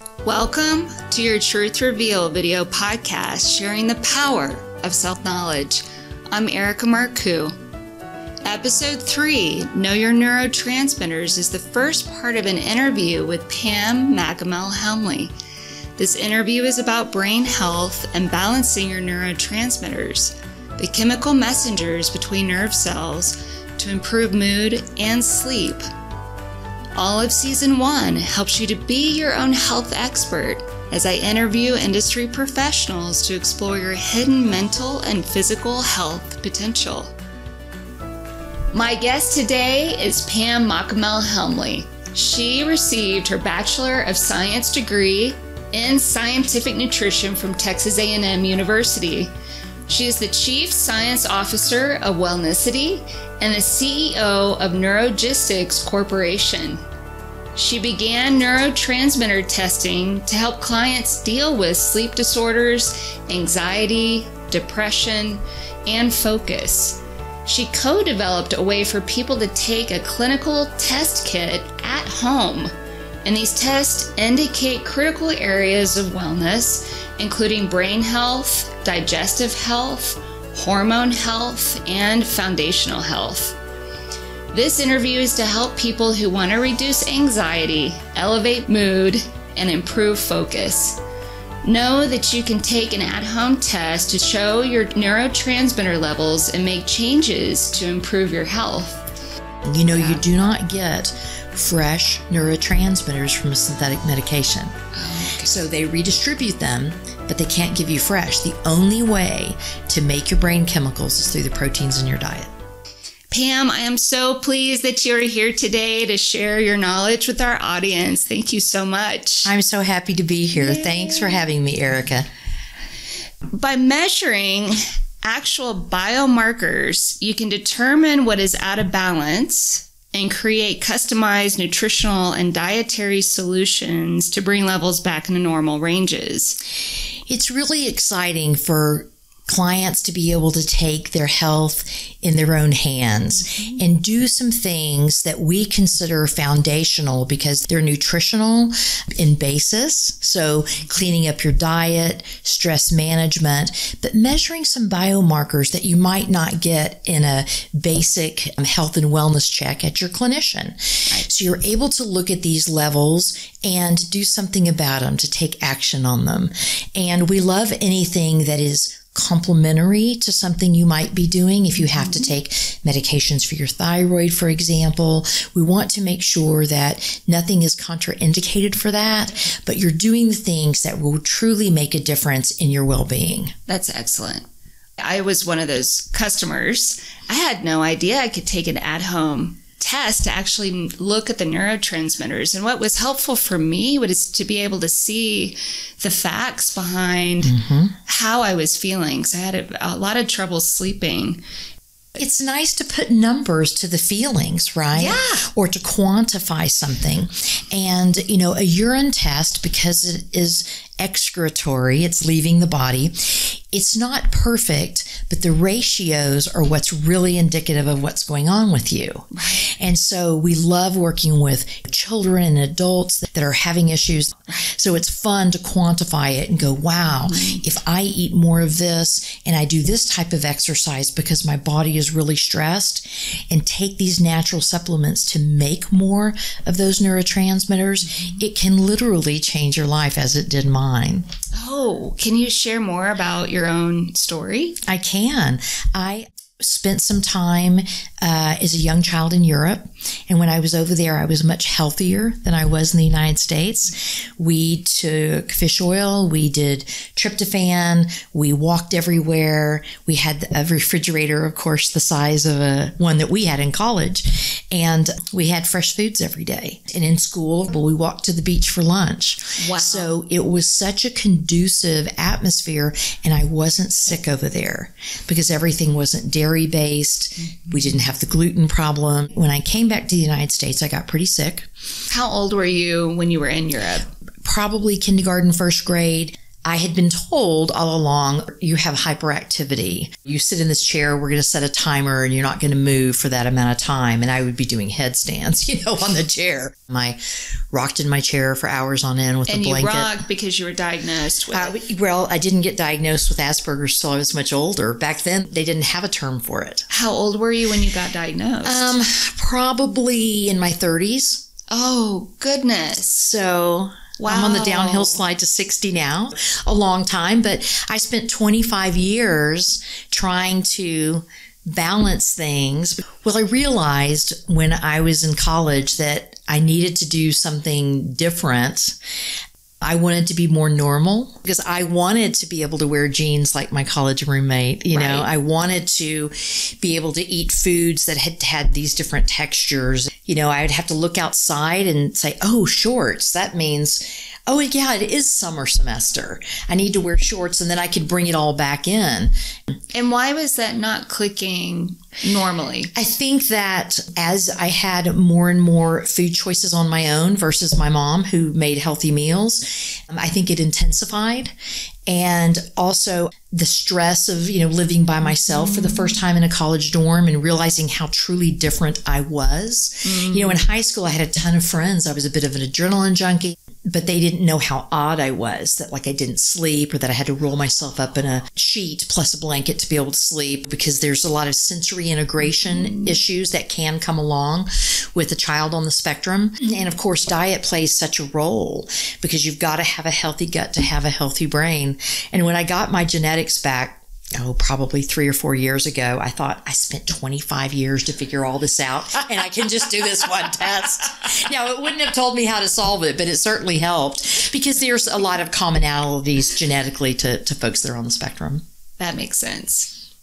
Welcome to your Truth Reveal video podcast sharing the power of self knowledge. I'm Erika Marcoux. Episode 3 Know Your Neurotransmitters is the first part of an interview with Pam Machemehl-Helmly. This interview is about brain health and balancing your neurotransmitters, the chemical messengers between nerve cells to improve mood and sleep. All of season one helps you to be your own health expert as I interview industry professionals to explore your hidden mental and physical health potential. My guest today is Pam Machemehl-Helmly. She received her Bachelor of Science degree in Scientific Nutrition from Texas A&M University. She is the Chief Science Officer of Wellnicity and the CEO of Neurogistics Corporation. She began neurotransmitter testing to help clients deal with sleep disorders, anxiety, depression, and focus. She co developed a way for people to take a clinical test kit at home, and these tests indicate critical areas of wellness, including brain health, digestive health, hormone health, and foundational health. This interview is to help people who want to reduce anxiety, elevate mood, and improve focus. Know that you can take an at home test to show your neurotransmitter levels and make changes to improve your health. You know, yeah. you do not get fresh neurotransmitters from a synthetic medication. Oh, okay. So they redistribute them, but they can't give you fresh. The only way to make your brain chemicals is through the proteins in your diet. Pam, I am so pleased that you're here today to share your knowledge with our audience. Thank you so much. I'm so happy to be here. Yay. Thanks for having me, Erika. By measuring actual biomarkers, you can determine what is out of balance and create customized nutritional and dietary solutions to bring levels back into normal ranges. It's really exciting for clients to be able to take their health in their own hands mm-hmm. and do some things that we consider foundational because they're nutritional in basis. So cleaning up your diet, stress management, but measuring some biomarkers that you might not get in a basic um, health and wellness check at your clinician. Right. So you're able to look at these levels and do something about them to take action on them. And we love anything that is complementary to something you might be doing. If you have to mm-hmm. take medications for your thyroid, for example, we want to make sure that nothing is contraindicated for that, but you're doing the things that will truly make a difference in your well being. That's excellent. I was one of those customers. I had no idea I could take an at home test to actually look at the neurotransmitters. And what was helpful for me was to be able to see the facts behind mm-hmm. how I was feeling. So I had a, a lot of trouble sleeping. It's nice to put numbers to the feelings, right? Yeah. Or to quantify something. And, you know, a urine test, because it is excretory, it's leaving the body, it's not perfect, but the ratios are what's really indicative of what's going on with you. Right. And so we love working with children and adults that are having issues. So it's fun to quantify it and go, wow, mm-hmm. if I eat more of this and I do this type of exercise because my body is really stressed and take these natural supplements to make more of those neurotransmitters, mm-hmm. it can literally change your life as it did mine. Oh, can you share more about your own story? I can. I spent some time uh, as a young child in Europe. And when I was over there, I was much healthier than I was in the United States. We took fish oil, we did tryptophan, we walked everywhere. We had a refrigerator, of course, the size of a one that we had in college. And we had fresh foods every day. And in school, well, we walked to the beach for lunch. Wow. So it was such a conducive atmosphere. And I wasn't sick over there because everything wasn't dairy based. We didn't have have the gluten problem. When I came back to the United States, I got pretty sick. How old were you when you were in Europe? Probably kindergarten, first grade. I had been told all along, you have hyperactivity. You sit in this chair, we're going to set a timer and you're not going to move for that amount of time. And I would be doing headstands, you know, on the chair. I rocked in my chair for hours on end with and a blanket. And you rocked because you were diagnosed with. Uh, well, I didn't get diagnosed with Asperger's till I was much older. Back then, they didn't have a term for it. How old were you when you got diagnosed? Um, probably in my 30s. oh, goodness. So I'm on the downhill slide to 60 now, a long time, but I spent 25 years trying to balance things. Well, I realized when I was in college that I needed to do something different. I wanted to be more normal because I wanted to be able to wear jeans like my college roommate. You know, I wanted to be able to eat foods that had had these different textures. You know, I would have to look outside and say, oh, shorts. That means, oh, yeah, it is summer semester. I need to wear shorts and then I could bring it all back in. And why was that not clicking normally? I think that as I had more and more food choices on my own versus my mom who made healthy meals, um, I think it intensified. And also the stress of, you know, living by myself for the first time in a college dorm and realizing how truly different I was. You know, in high school, I had a ton of friends. I was a bit of an adrenaline junkie but they didn't know how odd I was that like I didn't sleep or that I had to roll myself up in a sheet plus a blanket to be able to sleep because there's a lot of sensory integration mm. issues that can come along with a child on the spectrum. And of course, diet plays such a role because you've got to have a healthy gut to have a healthy brain. And when I got my genetics back, oh, probably three or four years ago, I thought I spent 25 years to figure all this out and I can just do this one test. Now, it wouldn't have told me how to solve it, but it certainly helped because there's a lot of commonalities genetically to, to folks that are on the spectrum. That makes sense.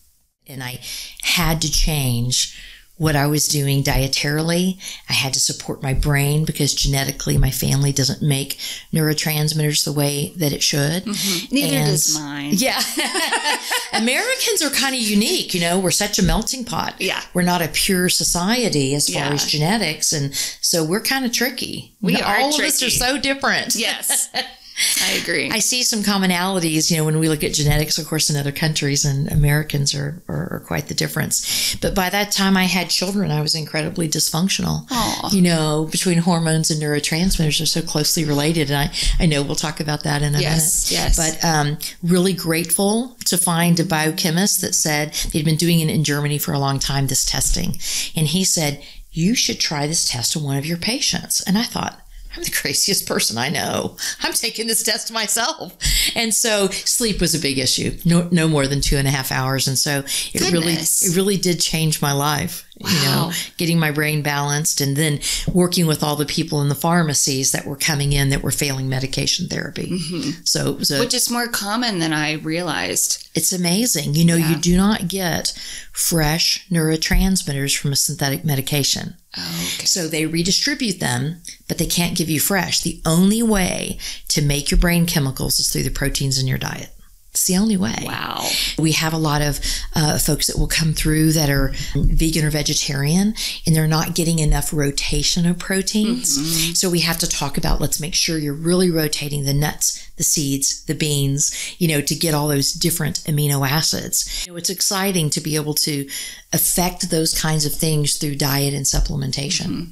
And I had to change what I was doing dietarily. I had to support my brain because genetically my family doesn't make neurotransmitters the way that it should. Mm-hmm. Neither And- does mine. Yeah. Americans are kind of unique, you know, we're such a melting pot. Yeah. We're not a pure society as far Yeah. as genetics. And so we're kind of tricky. We You know, are All of us are so different. Yes, I agree. I see some commonalities, you know, when we look at genetics, of course, in other countries, and Americans are, are, are quite the difference. But by that time I had children, I was incredibly dysfunctional. Aw. You know, between hormones and neurotransmitters are so closely related. And I, I know we'll talk about that in a Yes, minute. yes. But um, really grateful to find a biochemist that said they'd been doing it in Germany for a long time, this testing. And he said, you should try this test on one of your patients. And I thought, I'm the craziest person I know. I'm taking this test myself. And so sleep was a big issue. No, no more than two and a half hours. And so it really, it really did change my life. You Wow. know, getting my brain balanced and then working with all the people in the pharmacies that were coming in that were failing medication therapy. Mm-hmm. So it was a, Which is more common than I realized. it's amazing. You know, Yeah. you do not get fresh neurotransmitters from a synthetic medication. Oh, okay. So they redistribute them, but they can't give you fresh. The only way to make your brain chemicals is through the proteins in your diet. It's the only way. Wow. We have a lot of uh, folks that will come through that are vegan or vegetarian and they're not getting enough rotation of proteins. So we have to talk about let's make sure you're really rotating the nuts, the seeds, the beans, you know, to get all those different amino acids. You know, it's exciting to be able to affect those kinds of things through diet and supplementation.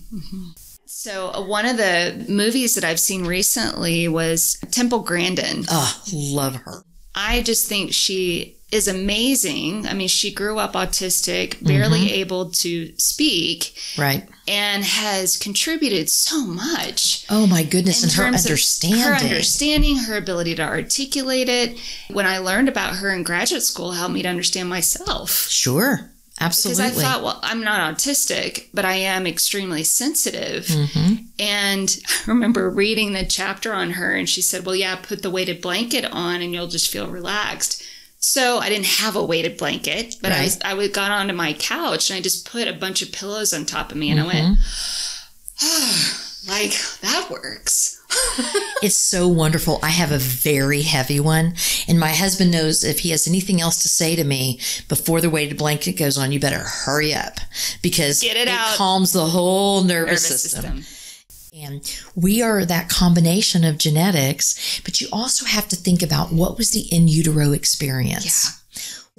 So, uh, one of the movies that I've seen recently was Temple Grandin. Oh, love her. I just think she is amazing. I mean, she grew up autistic, mm-hmm. barely able to speak, Right. and has contributed so much. Oh my goodness. and her understanding. her understanding, her ability to articulate it. When I learned about her in graduate school, helped me to understand myself. Sure. Because I thought, well, I'm not autistic, but I am extremely sensitive. Mm-hmm. And I remember reading the chapter on her, and she said, Well, yeah, put the weighted blanket on and you'll just feel relaxed. So I didn't have a weighted blanket, but Right. I, I got onto my couch and I just put a bunch of pillows on top of me and I Mm-hmm. went, ah, like, that works. It's so wonderful. I have a very heavy one, and my husband knows if he has anything else to say to me before the weighted blanket goes on, you better hurry up because Get it out. calms the whole nervous, Nervous system. system. And we are that combination of genetics, but you also have to think about what was the in utero experience. Yeah.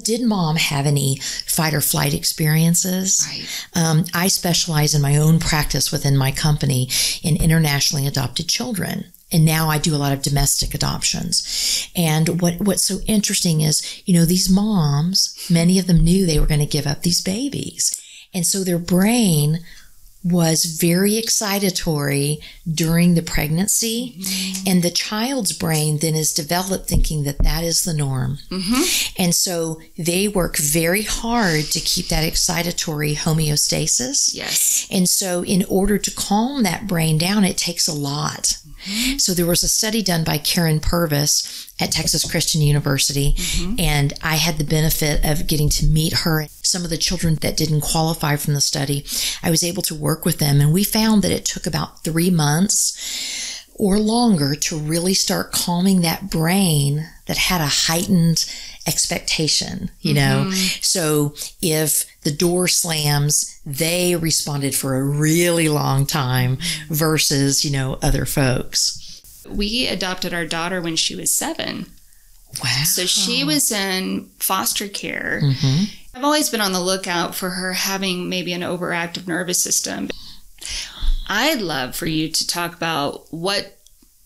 Did mom have any fight or flight experiences? Right. Um, I specialize in my own practice within my company in internationally adopted children. And now I do a lot of domestic adoptions. And what, what's so interesting is, you know, these moms, many of them knew they were going to give up these babies. And so their brain was very excitatory during the pregnancy mm-hmm. and the child's brain then is developed thinking that that is the norm mm-hmm. and so they work very hard to keep that excitatory homeostasis yes and so in order to calm that brain down it takes a lot mm-hmm. so there was a study done by Karyn Purvis at Texas Christian University. Mm-hmm. And I had the benefit of getting to meet her. Some of the children that didn't qualify from the study, I was able to work with them. And we found that it took about three months or longer to really start calming that brain that had a heightened expectation, you know? Mm-hmm. So if the door slams, they responded for a really long time versus, you know, other folks we adopted our daughter when she was seven. Wow. So she was in foster care. Mm-hmm. I've always been on the lookout for her having maybe an overactive nervous system. I'd love for you to talk about what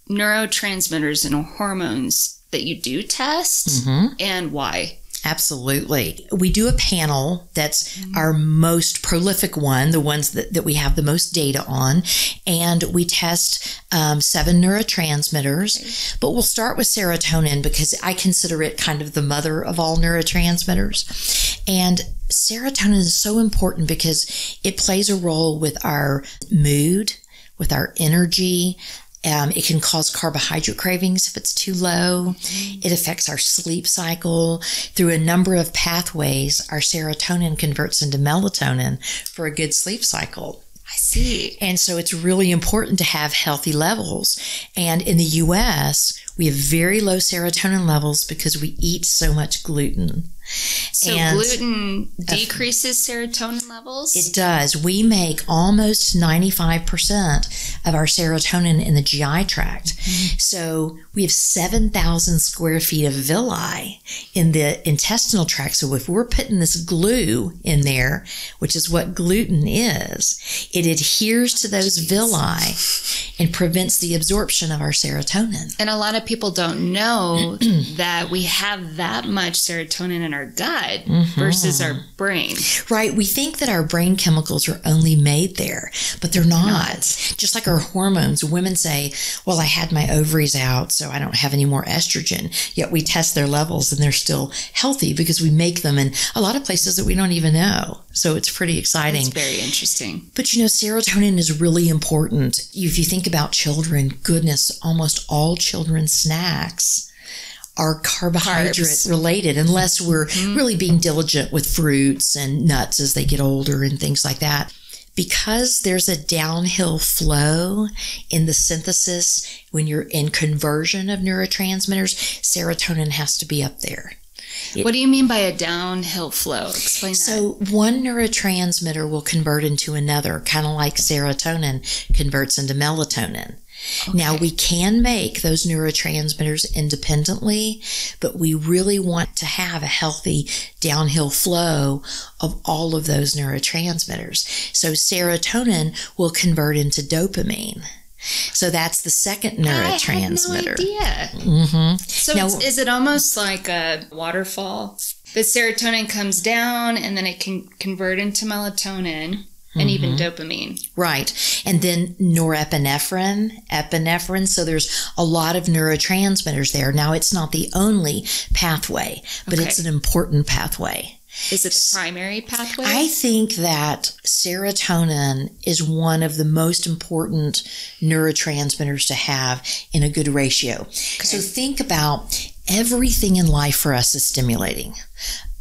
neurotransmitters and hormones that you do test mm-hmm. and why. Absolutely. We do a panel that's mm-hmm. our most prolific one, the ones that, that we have the most data on. And we test um, seven neurotransmitters, but we'll start with serotonin because I consider it kind of the mother of all neurotransmitters. And serotonin is so important because it plays a role with our mood, with our energy, um, it can cause carbohydrate cravings if it's too low. It affects our sleep cycle. Through a number of pathways, our serotonin converts into melatonin for a good sleep cycle. I see. And so it's really important to have healthy levels. And in the US, we have very low serotonin levels because we eat so much gluten. So and gluten decreases serotonin levels? It does. We make almost 95% of our serotonin in the GI tract. Mm-hmm. So we have 7,000 square feet of villi in the intestinal tract. So if we're putting this glue in there, which is what gluten is, it adheres to those villi and prevents the absorption of our serotonin. And a lot of people don't know that we have that much serotonin in our our gut mm-hmm. versus our brain. Right. We think that our brain chemicals are only made there, but they're not. not. Just like our hormones, women say, Well, I had my ovaries out, so I don't have any more estrogen. Yet we test their levels and they're still healthy because we make them in a lot of places that we don't even know. So it's pretty exciting. It's very interesting. But you know, serotonin is really important. If you think about children, goodness, almost all children's snacks are carbohydrate Carbs. related unless we're mm-hmm. really being diligent with fruits and nuts as they get older and things like that. Because there's a downhill flow in the synthesis when you're in conversion of neurotransmitters, serotonin has to be up there. It, what do you mean by a downhill flow? Explain that. So, one neurotransmitter will convert into another, kind of like serotonin converts into melatonin. Okay. Now, we can make those neurotransmitters independently, but we really want to have a healthy downhill flow of all of those neurotransmitters. So, serotonin will convert into dopamine. So that's the second neurotransmitter. I had no idea. Mm-hmm. So now, is it almost like a waterfall? The serotonin comes down and then it can convert into melatonin and mm-hmm. even dopamine. Right. And then norepinephrine, epinephrine. So there's a lot of neurotransmitters there. Now, it's not the only pathway, but okay. it's an important pathway. Is it the primary pathway? I think that serotonin is one of the most important neurotransmitters to have in a good ratio. Okay. So think about everything in life for us is stimulating.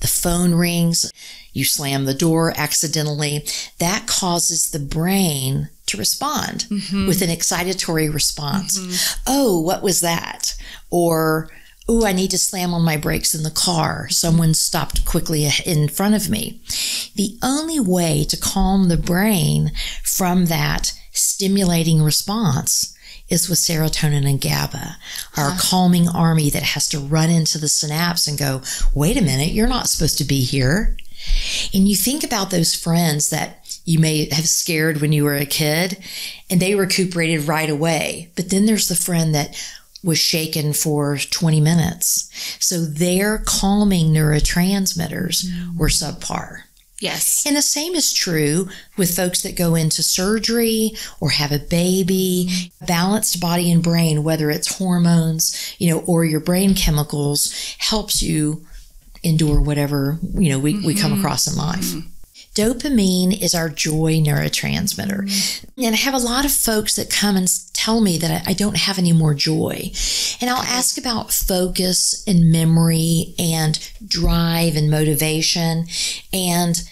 The phone rings, you slam the door accidentally, that causes the brain to respond mm-hmm. with an excitatory response. Mm-hmm. Oh, what was that? Or, oh, I need to slam on my brakes in the car. Someone stopped quickly in front of me. The only way to calm the brain from that stimulating response is with serotonin and GABA, our calming army that has to run into the synapse and go, wait a minute, you're not supposed to be here. And you think about those friends that you may have scared when you were a kid and they recuperated right away. But then there's the friend that was shaken for 20 minutes. So their calming neurotransmitters hmm. were subpar. Yes. And the same is true with folks that go into surgery or have a baby. Balanced body and brain, whether it's hormones, you know, or your brain chemicals, helps you endure whatever, you know, we, we come mm-hmm. across in life. Mm-hmm. Dopamine is our joy neurotransmitter. Mm-hmm. And I have a lot of folks that come and tell me that I, I don't have any more joy. And I'll ask about focus and memory and drive and motivation. And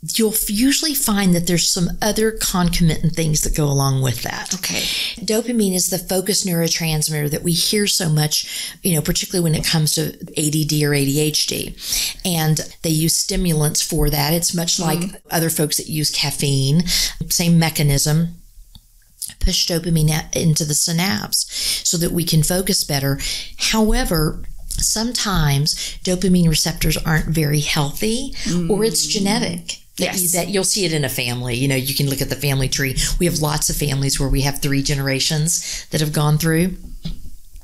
you'll usually find that there's some other concomitant things that go along with that. Okay. Dopamine is the focus neurotransmitter that we hear so much, you know, particularly when it comes to ADD or ADHD. And they use stimulants for that. It's much mm-hmm. like other folks that use caffeine, same mechanism. Push dopamine into the synapse so that we can focus better. However, sometimes dopamine receptors aren't very healthy or it's mm. genetic. That, you, Yes. that you'll see it in a family. You know, you can look at the family tree. We have lots of families where we have three generations that have gone through.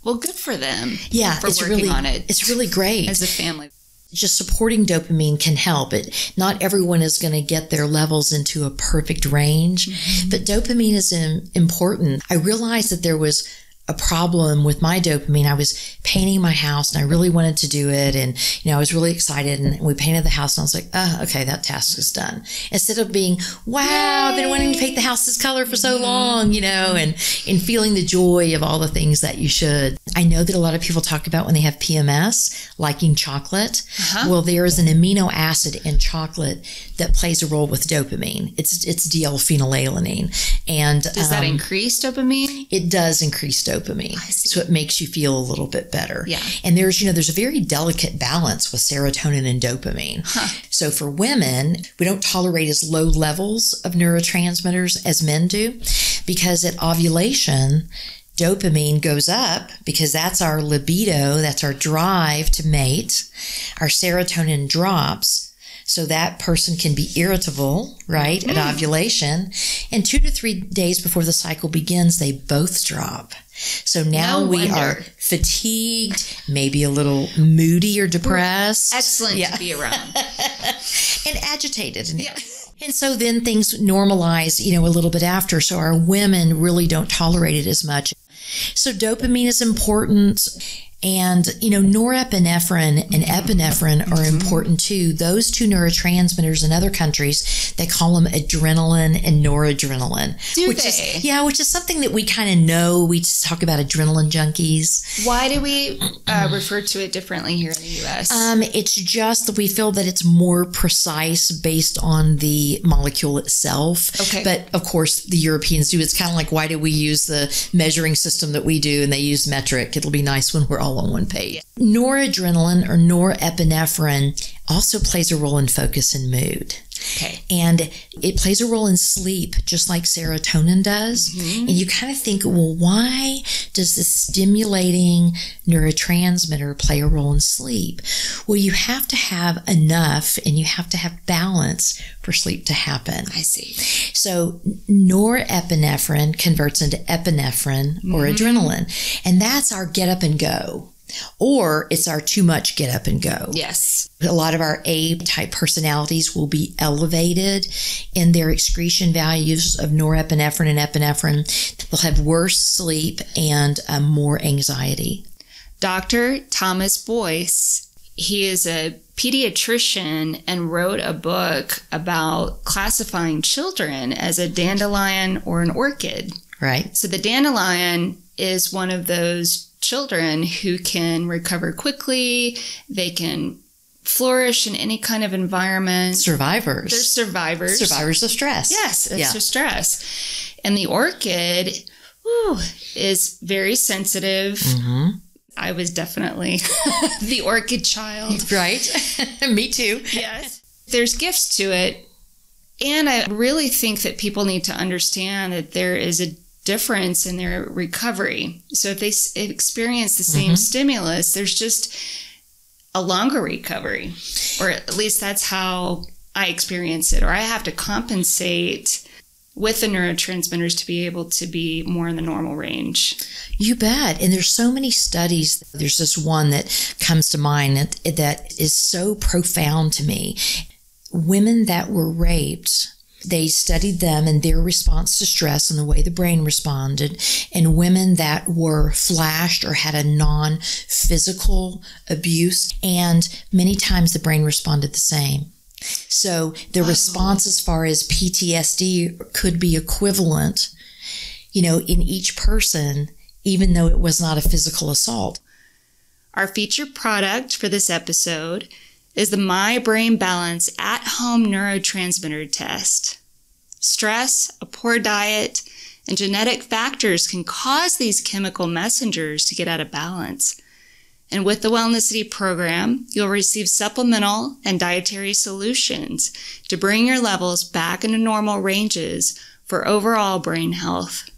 Well, good for them. Yeah, For it's working really on it. It's really great. As a family. Just supporting dopamine can help. It not everyone is going to get their levels into a perfect range, Mm-hmm. but dopamine is im- important. I realized that there was a problem with my dopamine. I was painting my house and I really wanted to do it. And, you know, I was really excited and we painted the house and I was like, oh, okay, that task is done. Instead of being, wow, I've been wanting to paint the house this color for so long, you know, and, and feeling the joy of all the things that you should. I know that a lot of people talk about when they have PMS, liking chocolate. Well, there is an amino acid in chocolate that plays a role with dopamine. It's, it's D-L-phenylalanine. And Does that um, increase dopamine? it does increase dopamine. So it makes you feel a little bit better. Yeah. And there's, you know, there's a very delicate balance with serotonin and dopamine. So for women, we don't tolerate as low levels of neurotransmitters as men do because at ovulation, dopamine goes up because that's our libido, that's our drive to mate. Our serotonin drops. So that person can be irritable, right, at mm. ovulation. And two to three days before the cycle begins, they both drop. So now No we are fatigued, maybe a little moody or depressed. Excellent Yeah. to be around. and agitated. And, and so then things normalize, you know, a little bit after. So our women really don't tolerate it as much. So dopamine is important. And, you know, norepinephrine and epinephrine are important too. Those two neurotransmitters in other countries, they call them adrenaline and noradrenaline. Do which they? is yeah, which is something that we kind of know. We just talk about adrenaline junkies. Why do we uh, refer to it differently here in the U.S.? Um, it's just that we feel that it's more precise based on the molecule itself. Okay. But of course, the Europeans do. It's kind of like why do we use the measuring system that we do and they use metric? It'll be nice when we're all on one page. Noradrenaline or norepinephrine also plays a role in focus and mood. Okay. And it plays a role in sleep, just like serotonin does. Mm-hmm. And you kind of think, well, why does this stimulating neurotransmitter play a role in sleep? Well, you have to have enough and you have to have balance for sleep to happen. I see. So norepinephrine converts into epinephrine or mm-hmm. adrenaline, and that's our get up and go. Or it's our too much get up and go Yes. a lot of our A type personalities will be elevated in their excretion values of norepinephrine and epinephrine. They'll have worse sleep and um, more anxiety. Dr. Thomas Boyce, he is a pediatrician and wrote a book about classifying children as a dandelion or an orchid. Right? So the dandelion is one of those children who can recover quickly, they can flourish in any kind of environment. Survivors. They're survivors. survivors of stress. Yes, it's Yeah. stress. And the orchid whew, is very sensitive. Mm-hmm. I was definitely the orchid child. Right? Me too. Yes. There's gifts to it And I really think that people need to understand that there is a difference in their recovery. So if they experience the same mm-hmm. stimulus, there's just a longer recovery, or at least that's how I experience it, or I have to compensate with the neurotransmitters to be able to be more in the normal range. You bet. And there's so many studies. There's this one that comes to mind that, that is so profound to me. Women that were raped they studied them and their response to stress and the way the brain responded. And women that were flashed or had a non physical abuse, and many times the brain responded the same. So the oh. response as far as PTSD could be equivalent, you know, in each person, even though it was not a physical assault. Our featured product for this episode is the My Brain Balance at home neurotransmitter test. Stress, a poor diet, and genetic factors can cause these chemical messengers to get out of balance. And with the Wellnicity program, you'll receive supplemental and dietary solutions to bring your levels back into normal ranges for overall brain health.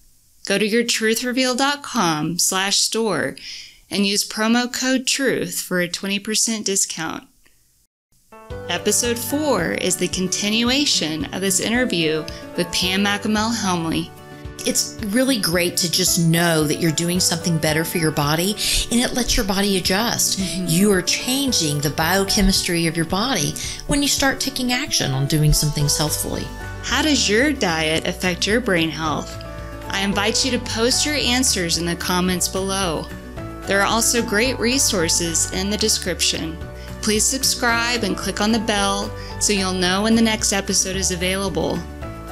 Go to yourtruthrevealed.com slash store and use promo code TRUTH for a 20% discount. Episode 4 is the continuation of this interview with Pam Machemehl-Helmly. It's really great to just know that you're doing something better for your body and it lets your body adjust. Mm-hmm. You are changing the biochemistry of your body when you start taking action on doing some things healthfully. How does your diet affect your brain health? I invite you to post your answers in the comments below. There are also great resources in the description. Please subscribe and click on the bell so you'll know when the next episode is available.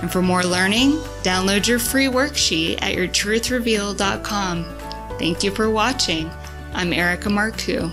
And for more learning, download your free worksheet at yourtruthrevealed.com. Thank you for watching. I'm Erika Marcoux.